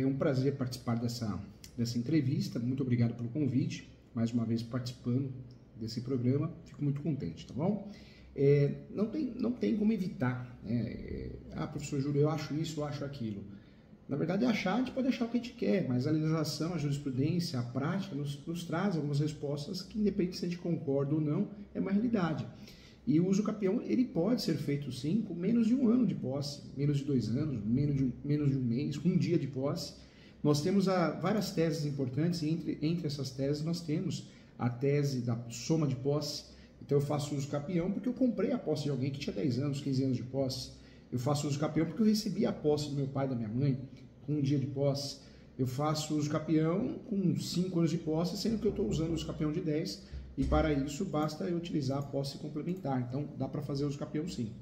É um prazer participar dessa, dessa entrevista. Muito obrigado pelo convite. Mais uma vez participando desse programa. Fico muito contente, tá bom? É, não, tem, não tem como evitar. Né? É, ah, professor Júlio, eu acho isso, eu acho aquilo. Na verdade, achar, a gente pode achar o que a gente quer, mas a legislação, a jurisprudência, a prática nos, nos traz algumas respostas que, independente se a gente concorda ou não, é uma realidade. E o uso capião ele pode ser feito sim com menos de um ano de posse, menos de dois anos, menos de um, menos de um mês, um dia de posse. Nós temos a, várias teses importantes e entre, entre essas teses nós temos a tese da soma de posse. Então eu faço uso capião porque eu comprei a posse de alguém que tinha 10 anos, 15 anos de posse. Eu faço uso capião porque eu recebi a posse do meu pai e da minha mãe com um dia de posse. Eu faço uso capião com 5 anos de posse, sendo que eu estou usando o uso capião de 10 e para isso basta eu utilizar a posse complementar. Então dá para fazer uso capião sim.